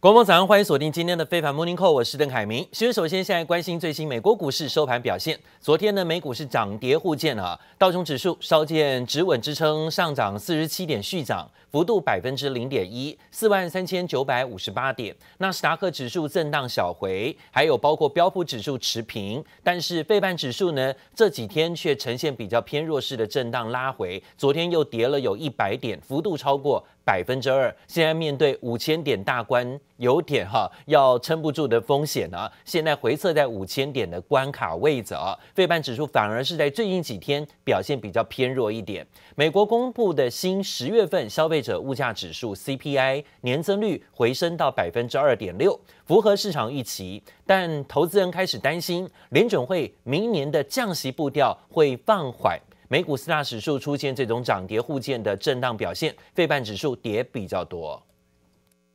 国贸早上，欢迎锁定今天的非凡 Morning Call，我是邓凯明。其实，首先现在关心最新美国股市收盘表现。昨天呢，美股是涨跌互见啊，道琼指数稍见止稳支撑，上涨四十七点，续涨幅度百分之零点一，四万三千九百五十八点。纳斯达克指数震荡小回，还有包括标普指数持平，但是费半指数呢，这几天却呈现比较偏弱势的震荡拉回，昨天又跌了有一百点，幅度超过。百分之二，现在面对五千点大关，有点哈要撑不住的风险啊。现在回测在五千点的关卡位置啊，费半指数反而是在最近几天表现比较偏弱一点。美国公布的新十月份消费者物价指数 CPI 年增率回升到百分之二点六，符合市场预期，但投资人开始担心联准会明年的降息步调会放缓。美股四大指数出现这种涨跌互见的震荡表现，费半指数跌比较多。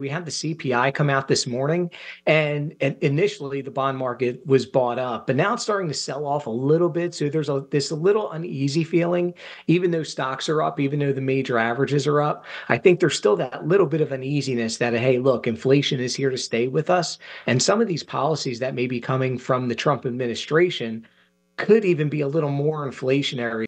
We had the CPI come out this morning, and, and, initially the bond market was bought up, but now it's starting to sell off a little bit. So there's a this little uneasy feeling, even though stocks are up, even though the major averages are up. I think there's still that little bit of uneasiness that hey, look, inflation is here to stay with us, and some of these policies that may be coming from the Trump administration could even be a little more inflationary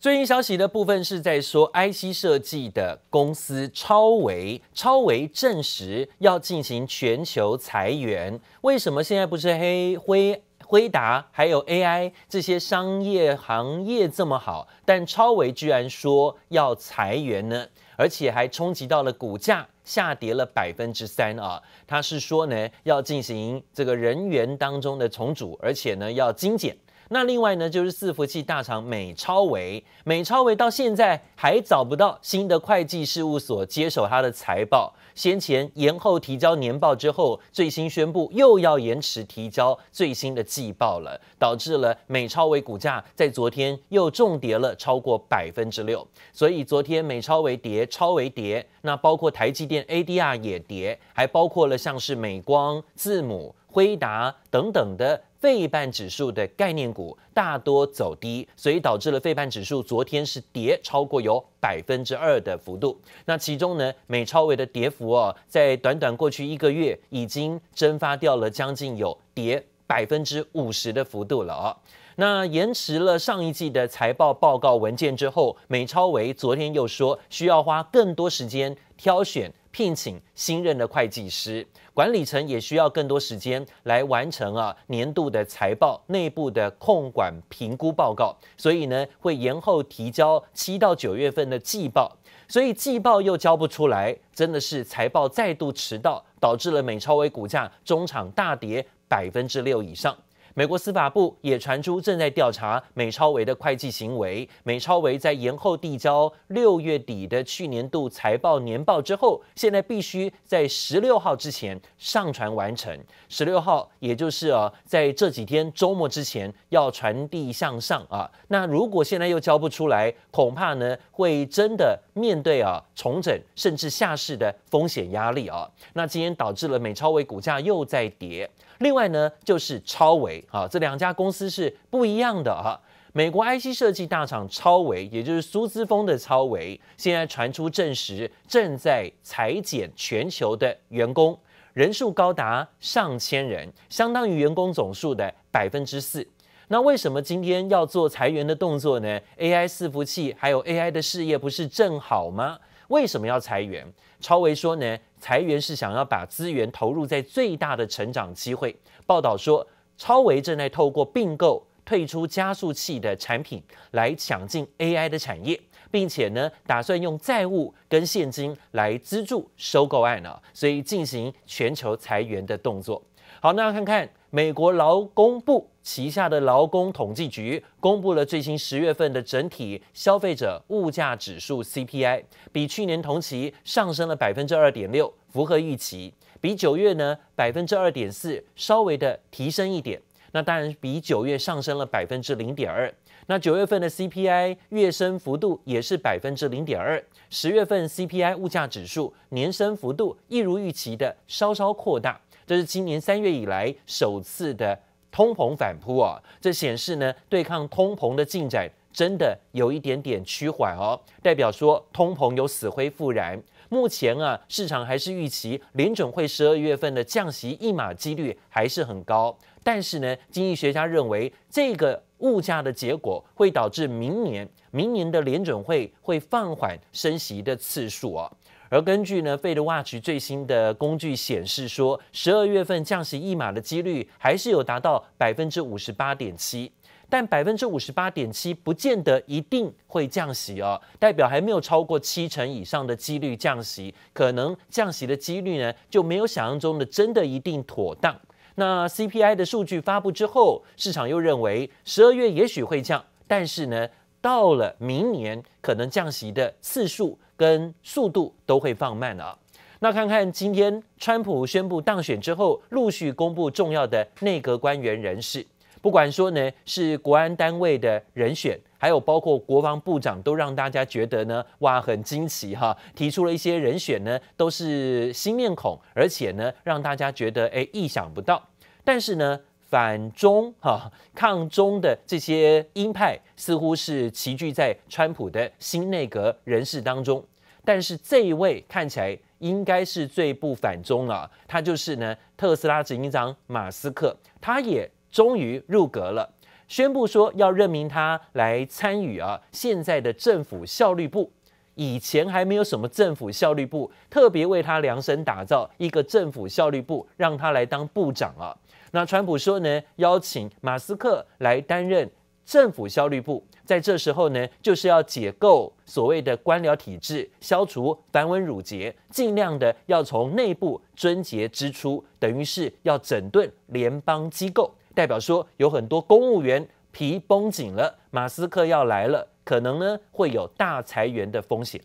最新消息的部分是在说，IC 设计的公司超维，超维证实要进行全球裁员。为什么现在不是黑灰辉达还有 AI 这些商业行业这么好，但超维居然说要裁员呢？而且还冲击到了股价，下跌了百分之三啊！他是说呢，要进行这个人员当中的重组，而且呢要精简。那另外呢，就是伺服器大厂美超维，美超维到现在还找不到新的会计事务所接手它的财报，先前延后提交年报之后，最新宣布又要延迟提交最新的季报了，导致了美超维股价在昨天又重跌了超过百分之六，所以昨天美超维跌，超维跌，那包括台积电 ADR 也跌，还包括了像是美光、字母、辉达等等的。费半指数的概念股大多走低，所以导致了费半指数昨天是跌超过有百分之二的幅度。那其中呢，美超维的跌幅哦，在短短过去一个月已经蒸发掉了将近有跌百分之五十的幅度了啊。那延迟了上一季的财报报告文件之后，美超维昨天又说需要花更多时间挑选。聘请新任的会计师，管理层也需要更多时间来完成啊年度的财报内部的控管评估报告，所以呢会延后提交七到九月份的季报，所以季报又交不出来，真的是财报再度迟到，导致了美超威股价中场大跌百分之六以上。美国司法部也传出正在调查美超维的会计行为。美超维在延后递交六月底的去年度财报年报之后，现在必须在十六号之前上传完成。十六号，也就是啊，在这几天周末之前要传递向上啊。那如果现在又交不出来，恐怕呢会真的面对啊重整甚至下市的风险压力啊。那今天导致了美超维股价又在跌。另外呢，就是超维啊，这两家公司是不一样的啊。美国 IC 设计大厂超维，也就是苏姿丰的超维，现在传出证实正在裁减全球的员工人数高达上千人，相当于员工总数的百分之四。那为什么今天要做裁员的动作呢？AI 伺服器还有 AI 的事业不是正好吗？为什么要裁员？超维说呢，裁员是想要把资源投入在最大的成长机会。报道说，超维正在透过并购退出加速器的产品来抢进 AI 的产业，并且呢，打算用债务跟现金来资助收购案啊，所以进行全球裁员的动作。好，那看看。美国劳工部旗下的劳工统计局公布了最新十月份的整体消费者物价指数 CPI，比去年同期上升了百分之二点六，符合预期。比九月呢百分之二点四稍微的提升一点，那当然比九月上升了百分之零点二。那九月份的 CPI 月升幅度也是百分之零点二，十月份 CPI 物价指数年升幅度一如预期的稍稍扩大。这是今年三月以来首次的通膨反扑啊！这显示呢，对抗通膨的进展真的有一点点趋缓哦，代表说通膨有死灰复燃。目前啊，市场还是预期联准会十二月份的降息一码几率还是很高。但是呢，经济学家认为这个物价的结果会导致明年明年的联准会会放缓升息的次数啊。而根据呢费德 Watch 最新的工具显示说，十二月份降息一码的几率还是有达到百分之五十八点七，但百分之五十八点七不见得一定会降息哦，代表还没有超过七成以上的几率降息，可能降息的几率呢就没有想象中的真的一定妥当。那 CPI 的数据发布之后，市场又认为十二月也许会降，但是呢，到了明年可能降息的次数跟速度都会放慢了。那看看今天川普宣布当选之后，陆续公布重要的内阁官员人士，不管说呢是国安单位的人选，还有包括国防部长，都让大家觉得呢哇很惊奇哈，提出了一些人选呢都是新面孔，而且呢让大家觉得哎意想不到。但是呢，反中哈抗中的这些鹰派似乎是齐聚在川普的新内阁人士当中。但是这一位看起来应该是最不反中了，他就是呢特斯拉执行长马斯克，他也终于入阁了，宣布说要任命他来参与啊现在的政府效率部。以前还没有什么政府效率部，特别为他量身打造一个政府效率部，让他来当部长啊。那川普说呢，邀请马斯克来担任政府效率部，在这时候呢，就是要解构所谓的官僚体制，消除繁文缛节，尽量的要从内部贞洁支出，等于是要整顿联邦机构。代表说有很多公务员皮绷紧了，马斯克要来了，可能呢会有大裁员的风险。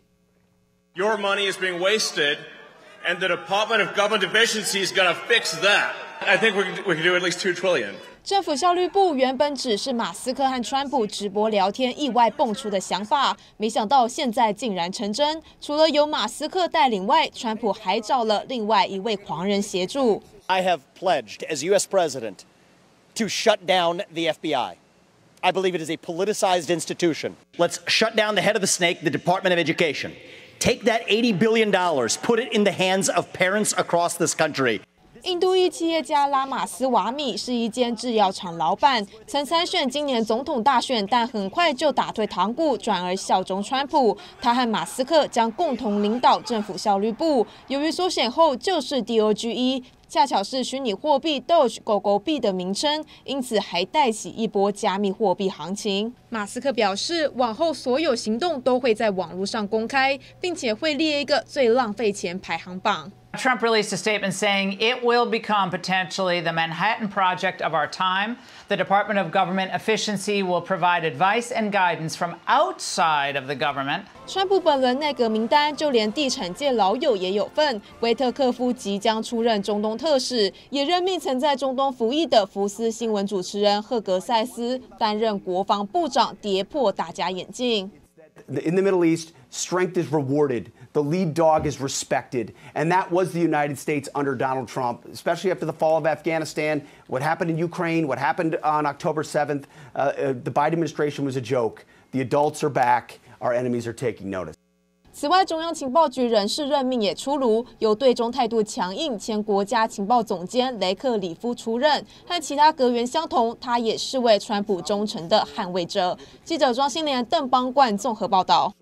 Your money is being wasted, and the Department of Government Efficiency is going to fix that. I think we can, we can do at least two trillion. 政府效率部原本只是马斯克和川普直播聊天意外蹦出的想法，没想到现在竟然成真。除了由马斯克带领外，川普还找了另外一位狂人协助。I have pledged as U.S. president to shut down the FBI. I believe it is a politicized institution. Let's shut down the head of the snake, the Department of Education. Take that $80 billion, put it in the hands of parents across this country. 印度裔企业家拉马斯瓦米是一间制药厂老板，曾参选今年总统大选，但很快就打退堂鼓，转而效忠川普。他和马斯克将共同领导政府效率部，由于缩写后就是 DOGE，恰巧是虚拟货币 Doge 狗狗币的名称，因此还带起一波加密货币行情。马斯克表示，往后所有行动都会在网络上公开，并且会列一个最浪费钱排行榜。Trump released a statement saying it will become potentially the Manhattan Project of our time. The Department of Government Efficiency will provide advice and guidance from outside of the government. 川普本人内阁名单，就连地产界老友也有份。维特克夫即将出任中东特使，也任命曾在中东服役的福斯新闻主持人赫格塞斯担任国防部长，跌破大家眼镜。In the Middle East, strength is rewarded. The lead dog is respected. And that was the United States under Donald Trump, especially after the fall of Afghanistan, what happened in Ukraine, what happened on October 7th. Uh, uh, the Biden administration was a joke. The adults are back. Our enemies are taking notice. 此外，中央情报局人事任命也出炉，由对中态度强硬前国家情报总监雷克里夫出任。和其他阁员相同，他也是为川普忠诚的捍卫者。记者庄心莲、邓邦冠综合报道。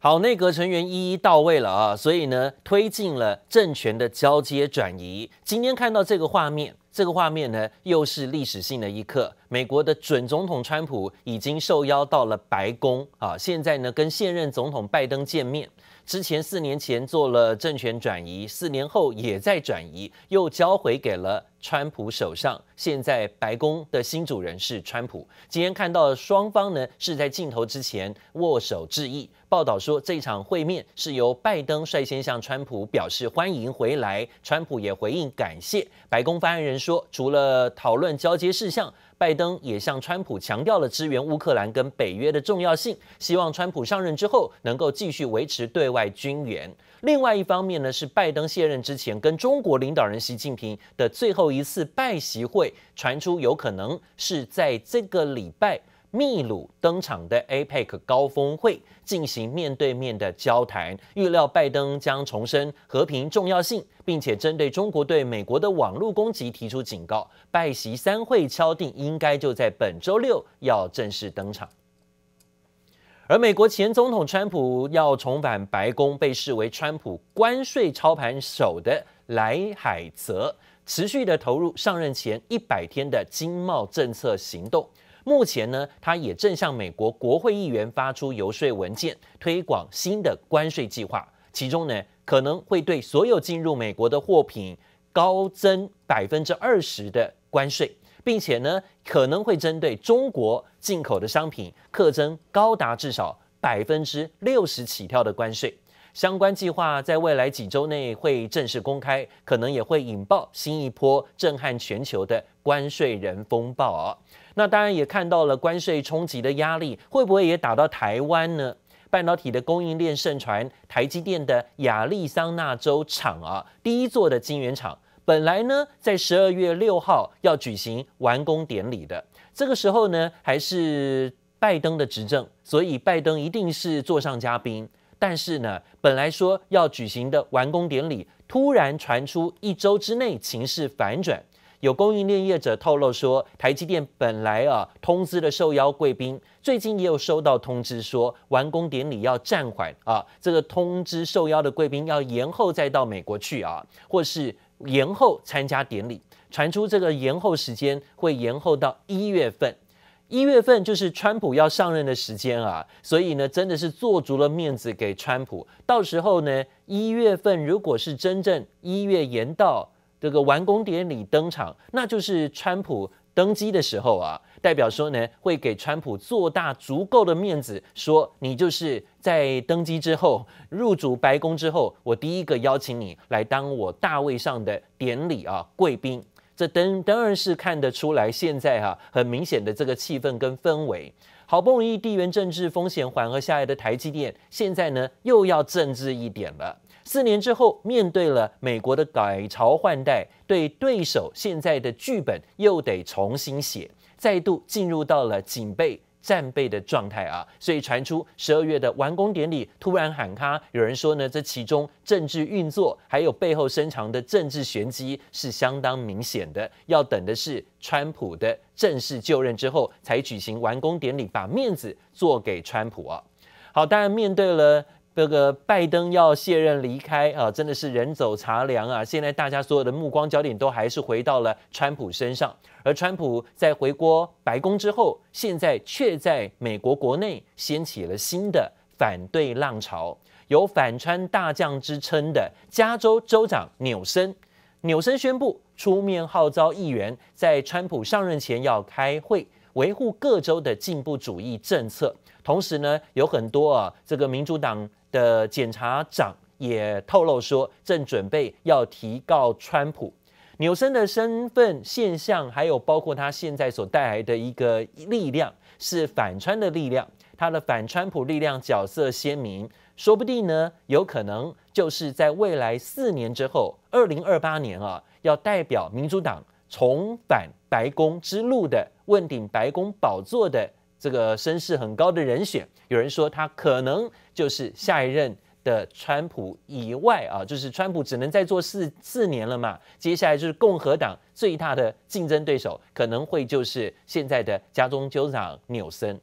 好，内阁成员一一到位了啊，所以呢，推进了政权的交接转移。今天看到这个画面，这个画面呢，又是历史性的一刻。美国的准总统川普已经受邀到了白宫啊，现在呢，跟现任总统拜登见面。之前四年前做了政权转移，四年后也在转移，又交回给了川普手上。现在白宫的新主人是川普。今天看到双方呢是在镜头之前握手致意。报道说这场会面是由拜登率先向川普表示欢迎回来，川普也回应感谢。白宫发言人说，除了讨论交接事项。拜登也向川普强调了支援乌克兰跟北约的重要性，希望川普上任之后能够继续维持对外军援。另外一方面呢，是拜登卸任之前跟中国领导人习近平的最后一次拜席会，传出有可能是在这个礼拜秘鲁登场的 APEC 高峰会进行面对面的交谈，预料拜登将重申和平重要性，并且针对中国对美国的网络攻击提出警告。拜习三会敲定，应该就在本周六要正式登场。而美国前总统川普要重返白宫，被视为川普关税操盘手的莱海泽持续的投入上任前一百天的经贸政策行动。目前呢，他也正向美国国会议员发出游说文件，推广新的关税计划。其中呢，可能会对所有进入美国的货品高增百分之二十的关税，并且呢，可能会针对中国进口的商品课征高达至少百分之六十起跳的关税。相关计划在未来几周内会正式公开，可能也会引爆新一波震撼全球的关税人风暴啊！那当然也看到了关税冲击的压力，会不会也打到台湾呢？半导体的供应链盛传，台积电的亚利桑那州厂啊，第一座的晶圆厂，本来呢在十二月六号要举行完工典礼的，这个时候呢还是拜登的执政，所以拜登一定是座上嘉宾。但是呢，本来说要举行的完工典礼，突然传出一周之内情势反转。有供应链业者透露说，台积电本来啊通知的受邀贵宾，最近也有收到通知说完工典礼要暂缓啊，这个通知受邀的贵宾要延后再到美国去啊，或是延后参加典礼。传出这个延后时间会延后到一月份。一月份就是川普要上任的时间啊，所以呢，真的是做足了面子给川普。到时候呢，一月份如果是真正一月延到这个完工典礼登场，那就是川普登基的时候啊，代表说呢，会给川普做大足够的面子，说你就是在登基之后入主白宫之后，我第一个邀请你来当我大位上的典礼啊贵宾。这当当然是看得出来，现在哈很明显的这个气氛跟氛围，好不容易地缘政治风险缓和下来的台积电，现在呢又要政治一点了。四年之后，面对了美国的改朝换代，对对手现在的剧本又得重新写，再度进入到了警备。战备的状态啊，所以传出十二月的完工典礼突然喊卡，有人说呢，这其中政治运作还有背后深藏的政治玄机是相当明显的，要等的是川普的正式就任之后才举行完工典礼，把面子做给川普啊。好，当然面对了。这个拜登要卸任离开啊，真的是人走茶凉啊！现在大家所有的目光焦点都还是回到了川普身上，而川普在回国白宫之后，现在却在美国国内掀起了新的反对浪潮。有反川大将之称的加州州长纽森，纽森宣布出面号召议员在川普上任前要开会，维护各州的进步主义政策。同时呢，有很多啊，这个民主党。的检察长也透露说，正准备要提告川普。纽森的身份现象，还有包括他现在所带来的一个力量，是反川的力量。他的反川普力量角色鲜明，说不定呢，有可能就是在未来四年之后，二零二八年啊，要代表民主党重返白宫之路的问鼎白宫宝座的。这个声势很高的人选，有人说他可能就是下一任的川普以外啊，就是川普只能再做四四年了嘛。接下来就是共和党最大的竞争对手，可能会就是现在的加州州长纽森。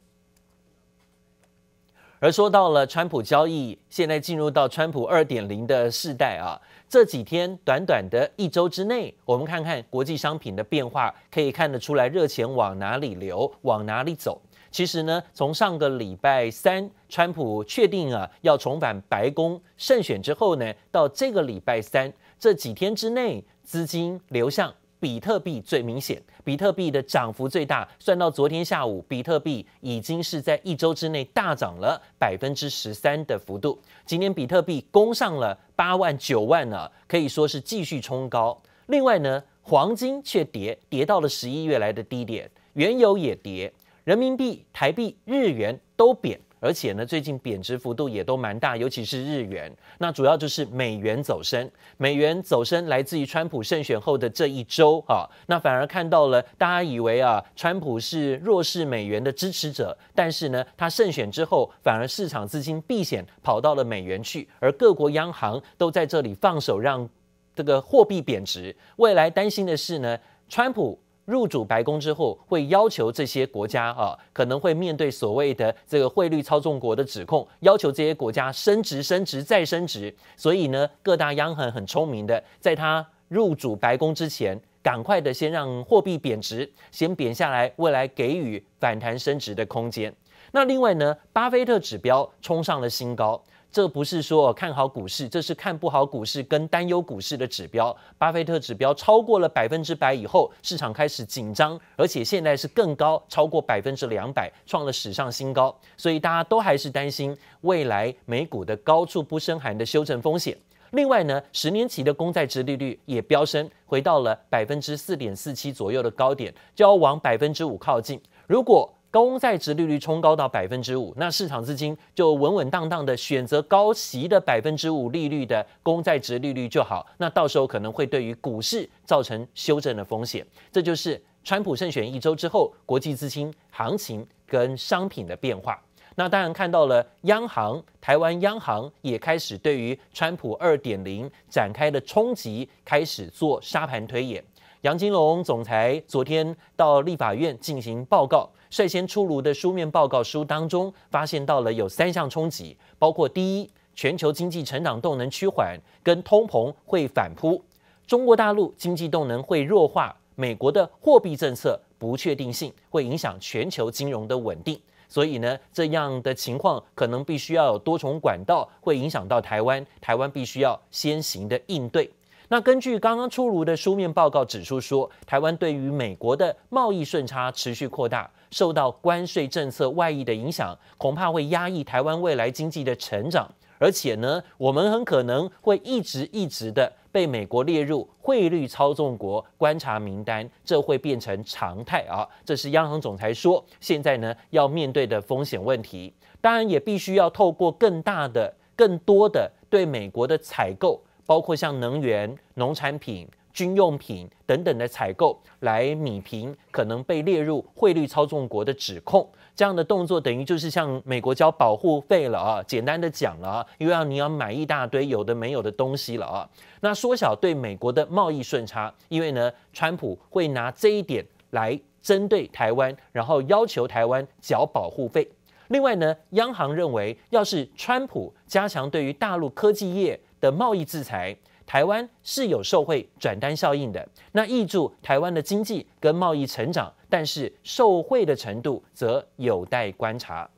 而说到了川普交易，现在进入到川普二点零的世代啊，这几天短短的一周之内，我们看看国际商品的变化，可以看得出来热钱往哪里流，往哪里走。其实呢，从上个礼拜三，川普确定啊要重返白宫胜选之后呢，到这个礼拜三这几天之内，资金流向比特币最明显，比特币的涨幅最大。算到昨天下午，比特币已经是在一周之内大涨了百分之十三的幅度。今天比特币攻上了八万九万呢，可以说是继续冲高。另外呢，黄金却跌，跌到了十一月来的低点，原油也跌。人民币、台币、日元都贬，而且呢，最近贬值幅度也都蛮大，尤其是日元。那主要就是美元走升，美元走升来自于川普胜选后的这一周啊，那反而看到了大家以为啊，川普是弱势美元的支持者，但是呢，他胜选之后，反而市场资金避险跑到了美元去，而各国央行都在这里放手让这个货币贬值。未来担心的是呢，川普。入主白宫之后，会要求这些国家啊，可能会面对所谓的这个汇率操纵国的指控，要求这些国家升值、升值再升值。所以呢，各大央行很聪明的，在他入主白宫之前，赶快的先让货币贬值，先贬下来，未来给予反弹升值的空间。那另外呢，巴菲特指标冲上了新高。这不是说看好股市，这是看不好股市跟担忧股市的指标。巴菲特指标超过了百分之百以后，市场开始紧张，而且现在是更高，超过百分之两百，创了史上新高。所以大家都还是担心未来美股的高处不胜寒的修正风险。另外呢，十年期的公债值利率也飙升，回到了百分之四点四七左右的高点，就要往百分之五靠近。如果公债值利率冲高到百分之五，那市场资金就稳稳当当的选择高息的百分之五利率的公债值利率就好。那到时候可能会对于股市造成修正的风险。这就是川普胜选一周之后，国际资金行情跟商品的变化。那当然看到了央行，台湾央行也开始对于川普二点零展开的冲击，开始做沙盘推演。杨金龙总裁昨天到立法院进行报告。率先出炉的书面报告书当中，发现到了有三项冲击，包括第一，全球经济成长动能趋缓，跟通膨会反扑；中国大陆经济动能会弱化；美国的货币政策不确定性会影响全球金融的稳定。所以呢，这样的情况可能必须要有多重管道，会影响到台湾，台湾必须要先行的应对。那根据刚刚出炉的书面报告指出说，台湾对于美国的贸易顺差持续扩大。受到关税政策外溢的影响，恐怕会压抑台湾未来经济的成长，而且呢，我们很可能会一直一直的被美国列入汇率操纵国观察名单，这会变成常态啊！这是央行总裁说，现在呢要面对的风险问题，当然也必须要透过更大的、更多的对美国的采购，包括像能源、农产品。军用品等等的采购来米平可能被列入汇率操纵国的指控，这样的动作等于就是向美国交保护费了啊！简单的讲了啊，因为要你要买一大堆有的没有的东西了啊。那缩小对美国的贸易顺差，因为呢，川普会拿这一点来针对台湾，然后要求台湾缴保护费。另外呢，央行认为，要是川普加强对于大陆科技业的贸易制裁。台湾是有受惠转单效应的，那挹注台湾的经济跟贸易成长，但是受惠的程度则有待观察。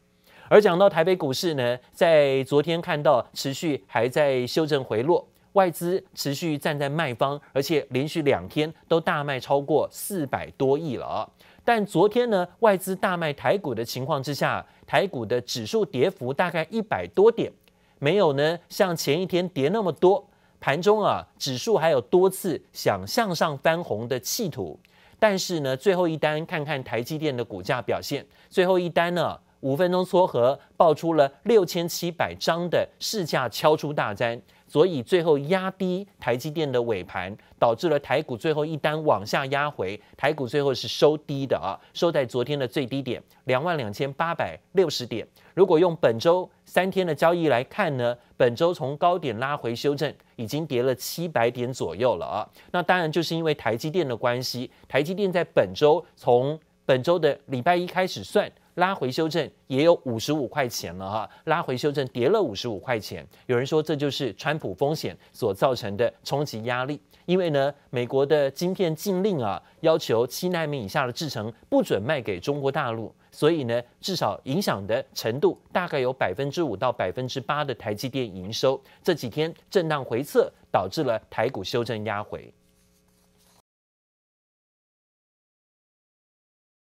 而讲到台北股市呢，在昨天看到持续还在修正回落，外资持续站在卖方，而且连续两天都大卖超过四百多亿了。但昨天呢，外资大卖台股的情况之下，台股的指数跌幅大概一百多点，没有呢像前一天跌那么多。盘中啊，指数还有多次想向上翻红的企图，但是呢，最后一单看看台积电的股价表现，最后一单呢，五分钟撮合爆出了六千七百张的市价敲出大单。所以最后压低台积电的尾盘，导致了台股最后一单往下压回，台股最后是收低的啊，收在昨天的最低点两万两千八百六十点。如果用本周三天的交易来看呢，本周从高点拉回修正，已经跌了七百点左右了啊。那当然就是因为台积电的关系，台积电在本周从本周的礼拜一开始算。拉回修正也有五十五块钱了哈，拉回修正跌了五十五块钱。有人说这就是川普风险所造成的冲击压力，因为呢，美国的晶片禁令啊，要求七纳米以下的制程不准卖给中国大陆，所以呢，至少影响的程度大概有百分之五到百分之八的台积电营收。这几天震荡回测，导致了台股修正压回。